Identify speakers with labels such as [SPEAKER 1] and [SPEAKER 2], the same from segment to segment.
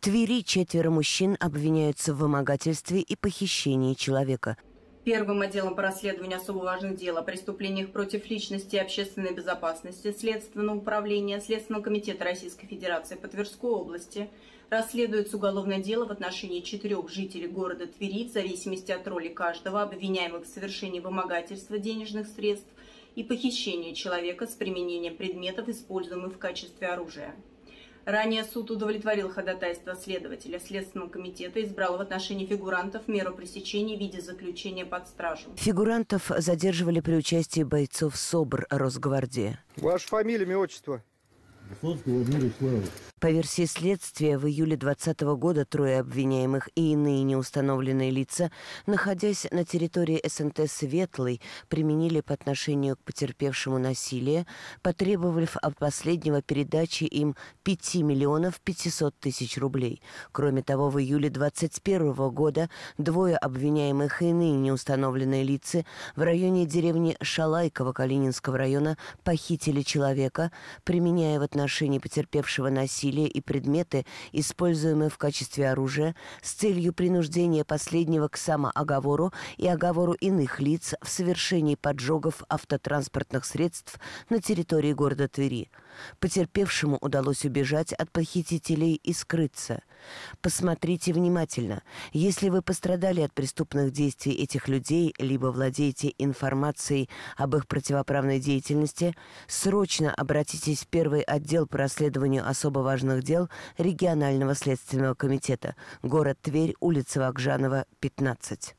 [SPEAKER 1] Твери четверо мужчин обвиняются в вымогательстве и похищении человека.
[SPEAKER 2] Первым отделом по расследованию особо важных дел о преступлениях против личности и общественной безопасности Следственного управления Следственного комитета Российской Федерации по Тверской области расследуется уголовное дело в отношении четырех жителей города Твери в зависимости от роли каждого, обвиняемых в совершении вымогательства денежных средств и похищения человека с применением предметов, используемых в качестве оружия. Ранее суд удовлетворил ходатайство следователя Следственного комитета и избрал в отношении фигурантов меру пресечения в виде заключения под стражу.
[SPEAKER 1] Фигурантов задерживали при участии бойцов СОБР Росгвардии.
[SPEAKER 3] Ваша фамилия, имя, отчество?
[SPEAKER 4] Высоцкого Владимира
[SPEAKER 1] По версии следствия, в июле 2020 года трое обвиняемых и иные неустановленные лица, находясь на территории СНТ «Светлый», применили по отношению к потерпевшему насилие, потребовав от последнего передачи им 5 миллионов 500 тысяч рублей. Кроме того, в июле 2021 года двое обвиняемых и иные неустановленные лица в районе деревни Шалайково Калининского района похитили человека, применяя в отношении потерпевшего насилие и предметы, используемые в качестве оружия, с целью принуждения последнего к самооговору и оговору иных лиц в совершении поджогов автотранспортных средств на территории города Твери. Потерпевшему удалось убежать от похитителей и скрыться. Посмотрите внимательно. Если вы пострадали от преступных действий этих людей, либо владеете информацией об их противоправной деятельности, срочно обратитесь в первый отдел по расследованию особо важных дел регионального следственного комитета, город Тверь, улица Вакжанова, 15.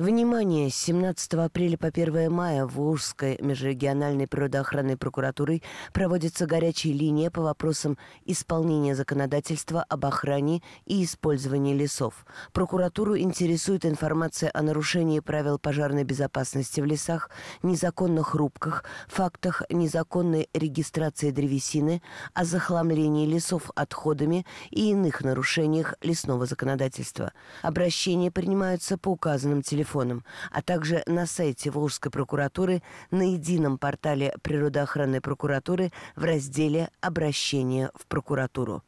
[SPEAKER 1] Внимание! С 17 апреля по 1 мая в Волжской межрегиональной природоохранной прокуратурой проводится горячая линия по вопросам исполнения законодательства об охране и использовании лесов. Прокуратуру интересует информация о нарушении правил пожарной безопасности в лесах, незаконных рубках, фактах незаконной регистрации древесины, о захламлении лесов отходами и иных нарушениях лесного законодательства. Обращения принимаются по указанным телефонам телефоном, а также на сайте Волжской прокуратуры на едином портале природоохранной прокуратуры в разделе «Обращение в прокуратуру».